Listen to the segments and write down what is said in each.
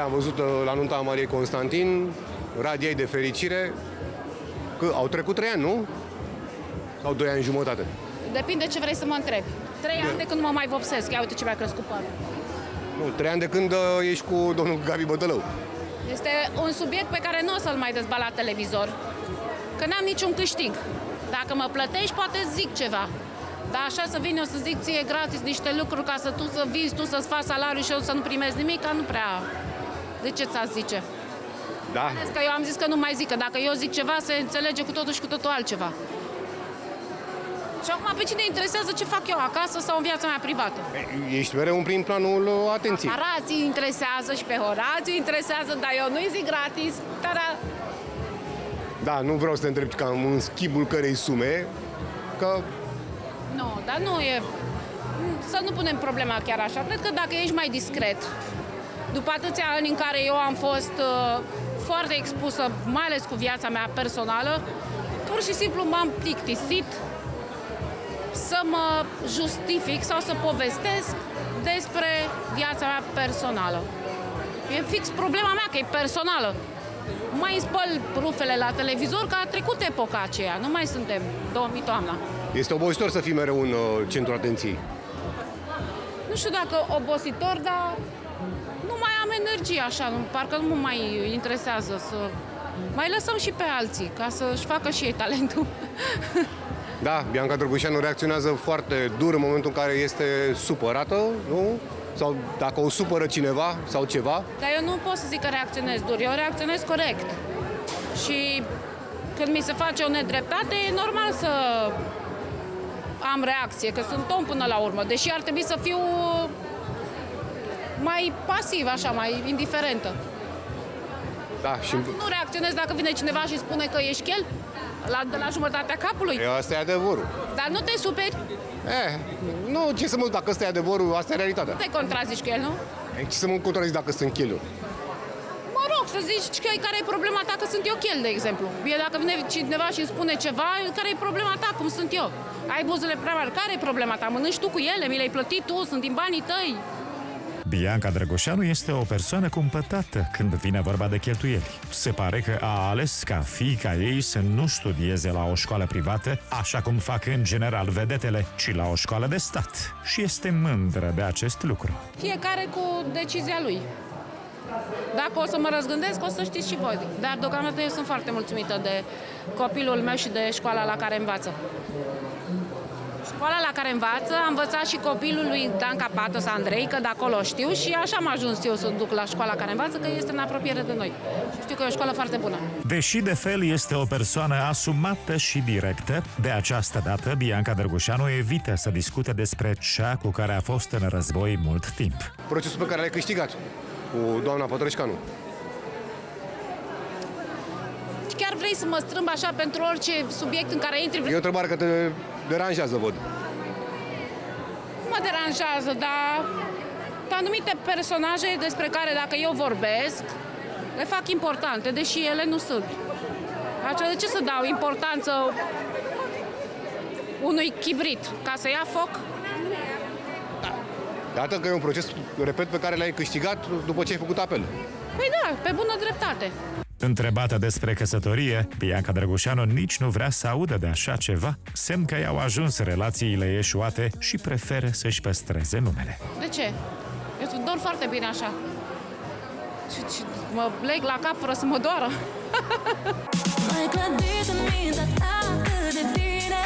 Că am văzut uh, la nunta Mariei Constantin, radiai de fericire, că au trecut trei ani, nu? Sau doi ani jumătate. Depinde ce vrei să mă întrebi. Trei ani de când mă mai vopsesc. Ia uite ce mi-a crescut părul. Nu, trei ani de când uh, ești cu domnul Gabi Bătălău. Este un subiect pe care nu o să-l mai dezbat la televizor. Că n-am niciun câștig. Dacă mă plătești, poate zic ceva. Dar așa să vin eu să zic ție gratis niște lucruri ca să tu să vii, tu să-ți faci salariul și eu să nu primezi nimic, nu prea... De ce ți-a zice? Da. Că eu am zis că nu mai zic, că dacă eu zic ceva, se înțelege cu totul și cu totul altceva. Și acum pe cine interesează ce fac eu acasă sau în viața mea privată? Ești mereu în prim planul uh, atenției. Parații interesează și pe Horațiu interesează, dar eu nu-i zic gratis. Tada! Da, nu vreau să te întreb cam în schimbul cărei sume, că Nu, dar nu e... Să nu punem problema chiar așa. Cred că dacă ești mai discret, după atâția ani în care eu am fost uh, foarte expusă, mai ales cu viața mea personală, pur și simplu m-am plictisit să mă justific sau să povestesc despre viața mea personală. E fix problema mea, că e personală. Mai spăl rufele la televizor, că a trecut epoca aceea. Nu mai suntem 2000 toamna. este obositor să fii mereu în uh, centrul atenției. Nu știu dacă obositor, dar nu mai am energie așa, nu, parcă nu mă mai interesează să... Mai lăsăm și pe alții, ca să-și facă și ei talentul. Da, Bianca Drăgușanu reacționează foarte dur în momentul în care este supărată, nu? Sau dacă o supără cineva sau ceva. Dar eu nu pot să zic că reacționez dur, eu reacționez corect. Și când mi se face o nedreptate, e normal să am reacție, că sunt om până la urmă, deși ar trebui să fiu mai pasiv, așa, mai indiferentă. Da, și Nu reacționez dacă vine cineva și spune că ești chel la, de la jumătatea capului. e, asta e adevărul. Dar nu te superi, Eh, nu, ce să mă, dacă ăsta e adevărul, asta e realitatea. nu te contrazici cu el, nu? Eh, Ce să mă contrazic dacă sunt cheluri? Mă rog, să zici că care e problema ta că sunt eu chel, de exemplu. E dacă vine cineva și îmi spune ceva, care e problema ta, cum sunt eu? Ai buzele prea mari, care e problema ta? Mănânci tu cu ele, mi le-ai plătit tu, sunt din banii tăi. Bianca Drăgoșanu este o persoană cumpătată când vine vorba de cheltuieli. Se pare că a ales ca fiica ei să nu studieze la o școală privată, așa cum fac în general vedetele, ci la o școală de stat. Și este mândră de acest lucru. Fiecare cu decizia lui. Dacă o să mă răzgândesc, o să știți și voi. Dar deocamdată eu sunt foarte mulțumită de copilul meu și de școala la care învață. Școala la care învață, am învățat și copilul lui Dan Capatos Andrei, că de acolo știu și așa am ajuns eu să duc la școala care învață, că este în apropiere de noi. Și știu că e o școală foarte bună. Deși de fel este o persoană asumată și directă, de această dată Bianca Drăgușanu evită să discute despre cea cu care a fost în război mult timp. Procesul pe care l-ai câștigat cu doamna Pătrășcanu. Și chiar vrei să mă strâmb așa pentru orice subiect în care intri? E o întrebare că te deranjează, văd. Nu mă deranjează, dar anumite personaje despre care dacă eu vorbesc, le fac importante, deși ele nu sunt. Așa, de ce să dau importanță unui chibrit? Ca să ia foc? Iată că e un proces, repet, pe care l-ai câștigat după ce ai făcut apel. Păi da, pe bună dreptate. Întrebată despre căsătorie, Bianca Drăgușanu nici nu vrea să audă de așa ceva, semn că i-au ajuns relațiile eșuate și preferă să-și păstreze numele. De ce? Eu dor foarte bine așa. Și, și mă leg la cap fără să mă doară. Mai clădit în mintea ta cât de bine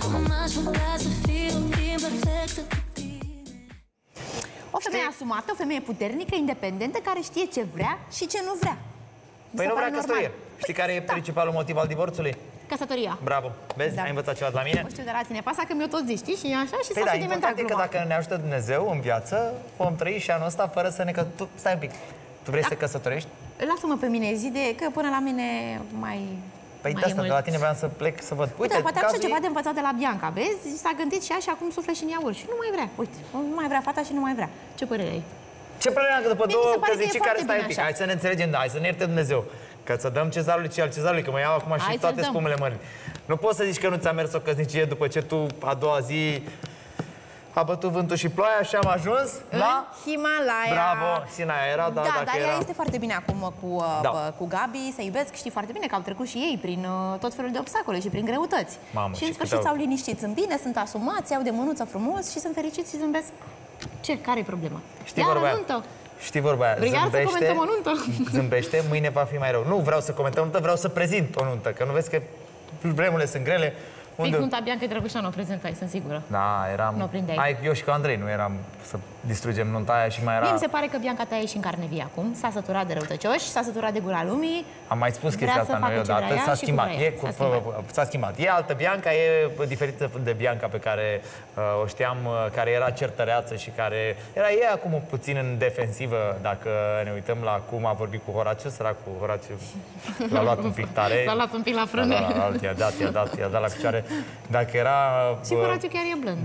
Cum aș putea să fiu imperfectă cu tine O femeie asumată, o femeie puternică, independentă, care știe ce vrea și ce nu vrea. Mi Păi se nu pare vrea căsătorie. normal. Știi Păi, care e da, principalul motiv al divorțului? Căsătoria. Bravo. Vezi? Da. Ai învățat ceva de la mine? Nu știu de la tine, pasa că mi-o tot zici, știi? Și așa și Păi s-a da, sedimentat important e că gluma. dacă ne ajută Dumnezeu în viață, vom trăi și anul ăsta fără să ne... Că... Tu, stai un pic. Tu vrei Da. să te căsătorești? Lasă-mă pe mine zi de că până la mine mai... Păi mai de e asta, mult. de la tine vreau să plec să văd. Uite, Uite, poate am și cazul ceva e- de învățat de la Bianca, vezi? S-a gândit și ea și acum suflă și în iaurt și nu mai vrea. Uite, nu mai vrea fata și nu mai vrea. Ce părere ai? Ce părere am că după Mie mi două se pare că e căznicii foarte care stai un bine pic, așa. hai să ne înțelegem, da, hai să ne ierte Dumnezeu. Că să dăm cezarului ce al cezarului, că mă iau acum și Hai să toate dăm. spumele mării. Nu poți să zici că nu ți-a mers o căsnicie după ce tu a doua zi a bătut vântul și ploaia și am ajuns la... Himalaya. Bravo, Sinaia era, dar da, dacă dar ea era... este foarte bine acum cu, uh, Da. bă, cu Gabi, se iubesc, știi foarte bine că au trecut și ei prin uh, tot felul de obstacole și prin greutăți. Mamă, și și în sfârșit câte au- s-au liniștit, sunt bine, sunt asumați, au de mânuță frumos și sunt fericiți și zâmbesc. Ce? Care e problema? Știi Iar vorba aia? nuntă. Știi vorba aia? Vrei iar să comentăm o nuntă? Zâmbește, mâine va fi mai rău. Nu vreau să comentăm o nuntă, vreau să prezint o nuntă, că nu vezi că vremurile sunt grele. Fix nunta Bianca Drăgușanu o prezentai, sunt sigură. Da, eram... Nu o prindeai. Hai, eu și cu Andrei nu eram să distrugem nunta aia și mai era... Mie mi se pare că Bianca ta e și în carne vie acum. S-a săturat de răutăcioși, s-a săturat de gura lumii. Am mai spus Vrea chestia să asta noi facă ce odată, vrea ea s-a și cum schimbat. vrea ea. E, cu, S-a schimbat. s-a schimbat. E altă Bianca, e diferită de Bianca pe care uh, o știam, uh, care era certăreață și care era e acum puțin în defensivă, dacă ne uităm la cum a vorbit cu Horațiu, săracul Horațiu l-a luat un pic tare. L-a luat un pic la Da, frâne. da, da, i-a dat, i-a dat, i-a dat la picioare. Dacă era... Și uh, Horațiu chiar e blând.